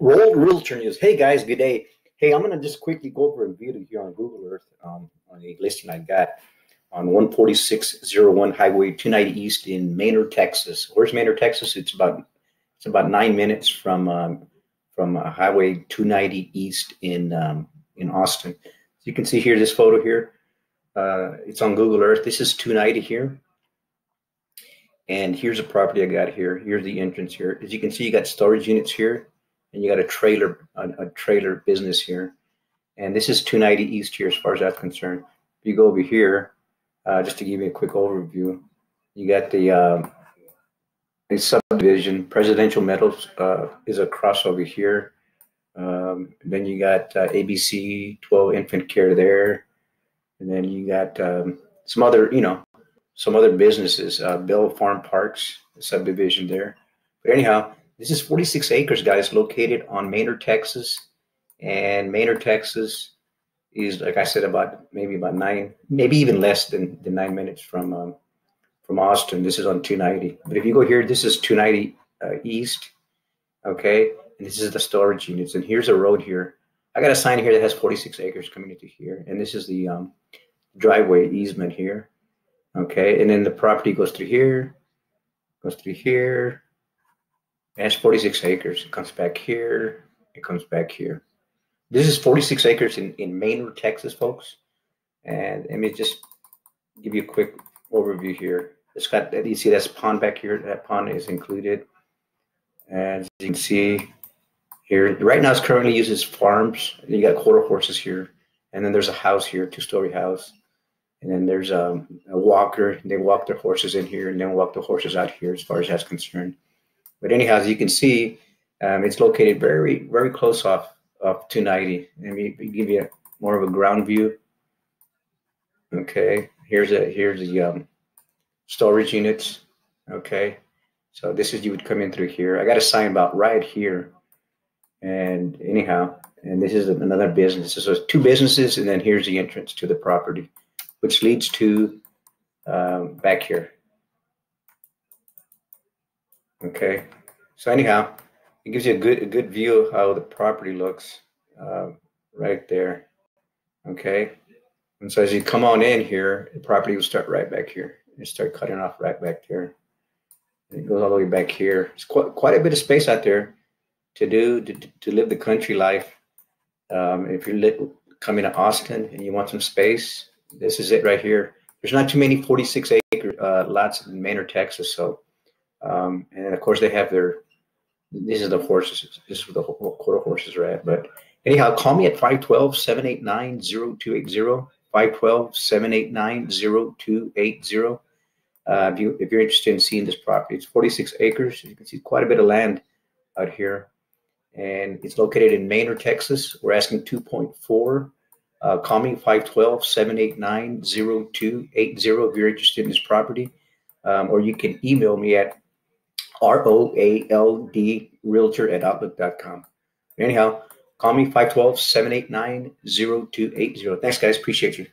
Roald Realtor News. Hey guys, good day. Hey, I'm gonna just quickly go over a video here on Google Earth um, on a listing I got on 14601 Highway 290 East in Manor, Texas. Where's Manor, Texas? It's about it's about nine minutes from um, from uh, Highway 290 East in um, in Austin. So you can see here this photo here. Uh, it's on Google Earth. This is 290 here. And here's a property I got here. Here's the entrance here. As you can see, you got storage units here and you got a trailer a, a, trailer business here. And this is 290 east here as far as that's concerned. If you go over here uh, just to give you a quick overview you got the uh, a subdivision Presidential Meadows uh, is across over here. Um, then you got uh, abc 12 infant care there. And then you got um, some other you know some other businesses uh, Bell farm parks subdivision there. But anyhow this is 46 acres, guys, located on Manor, Texas. And Manor, Texas is, like I said, about maybe about nine, maybe even less than, than nine minutes from um, from Austin. This is on 290. But if you go here, this is 290 uh, East, okay? And this is the storage units. And here's a road here. I got a sign here that has 46 acres coming into here. And this is the um, driveway easement here, okay? And then the property goes through here, goes through here, it has 46 acres. It comes back here. It comes back here. This is 46 acres in, in Manor, Texas, folks. And let me just give you a quick overview here. It's got, that you see that's pond back here. That pond is included. As you can see here, right now it's currently used as farms. You got quarter horses here. And then there's a house here, two-story house. And then there's um, a walker. They walk their horses in here and then walk the horses out here as far as that's concerned. But anyhow, as you can see, um, it's located very, very close off of 290. Let me give you more of a ground view. Okay, here's a here's the um, storage units. Okay, so this is you would come in through here. I got a sign about right here. And anyhow, and this is another business. So it's two businesses, and then here's the entrance to the property, which leads to um, back here. Okay, so anyhow, it gives you a good a good view of how the property looks uh, right there. Okay, and so as you come on in here, the property will start right back here. You start cutting off right back there. And it goes all the way back here. It's quite quite a bit of space out there to do to, to live the country life. Um, if you're coming to Austin and you want some space, this is it right here. There's not too many 46 acre uh, lots in Manor, Texas, so um, and of course, they have their, this is the horses, this is the whole quarter horses are at. But anyhow, call me at 512 789 0280. 512 789 0280. Uh, if, you, if you're interested in seeing this property, it's 46 acres. You can see quite a bit of land out here. And it's located in Manor, Texas. We're asking 2.4. Uh, call me 512 789 0280 if you're interested in this property. Um, or you can email me at R O A L D realtor at outlook.com. Anyhow, call me 512 789 0280. Thanks, guys. Appreciate you.